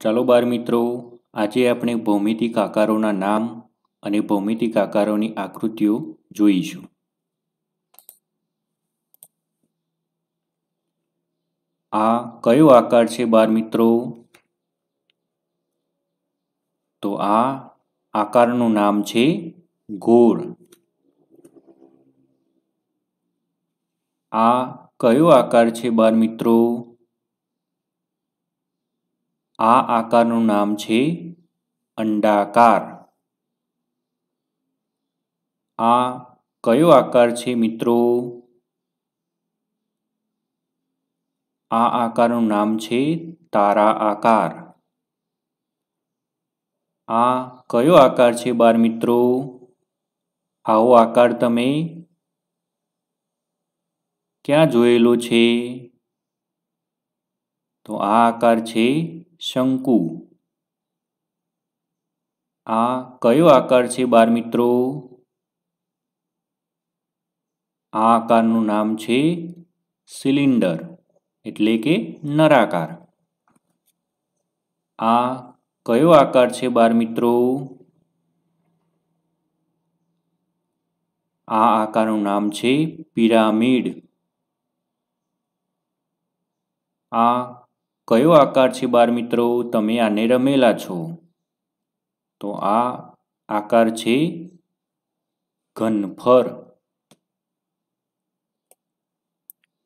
ચાલો બાર મિત્રો, આજે આપણે ભૌમિતિક આકારોના નામ અને ભૌમિતિક આકારોની આકૃતિઓ જોઈશું. આ કયો આકાર છે બાર મિત્રો? તો આ આકારનું નામ છે ગોળ. આ કયો આકાર છે બાર મિત્રો? આ આકારનું નામ છે અંડાકાર. આ કયો આકાર છે મિત્રો? આ આકારનું નામ છે તારા આકાર. આ કયો આકાર છે બાર મિત્રો? આવો આકાર તમે ક્યાં જોયેલો છે? તો આ આકાર છે શંકુ. આ કયો આકાર છે બાર મિત્રો? આ આકારનું નામ છે સિલિન્ડર, એટલે કે નરાકાર. આ કયો આકાર છે બાર મિત્રો? આ આકારનું નામ છે પિરામિડ. આ કયો આકાર છે બાળ મિત્રો? તમે આને રમેલા છો. તો આ આકાર છે ઘનફર.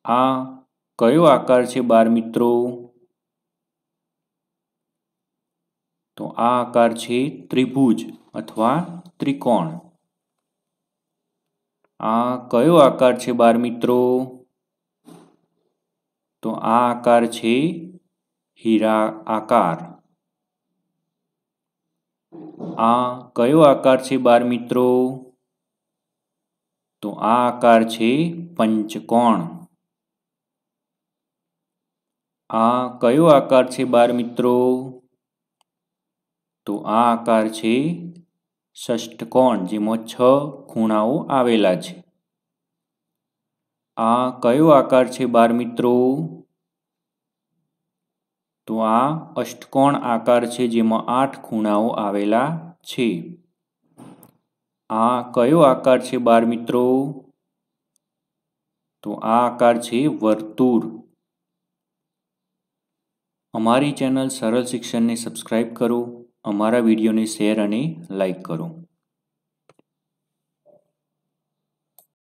આ કયો આકાર છે બાળ મિત્રો? તો આ આકાર છે ત્રિભુજ અથવા ત્રિકોણ. આ કયો આકાર છે બાર મિત્રો? તો આ આકાર છે હીરા આકાર. આ કયો આકાર છે બાર મિત્રો? તો આ આકાર છે પંચકોણ. આ કયો આકાર છે બાર મિત્રો? તો આ આકાર છે ષષ્ઠકોણ, જેમાં છ ખૂણાઓ આવેલા છે. આ કયો આકાર છે બાર મિત્રો? તો આ અષ્ટકોણ આકાર છે જેમાં આઠ ખૂણાઓ આવેલા છે. આ કયો આકાર છે બાર મિત્રો? તો આ આકાર છે વર્તુળ. અમારી ચેનલ સરળ શિક્ષણને સબસ્ક્રાઈબ કરો, અમારા વિડીયોને શેર અને લાઈક કરો.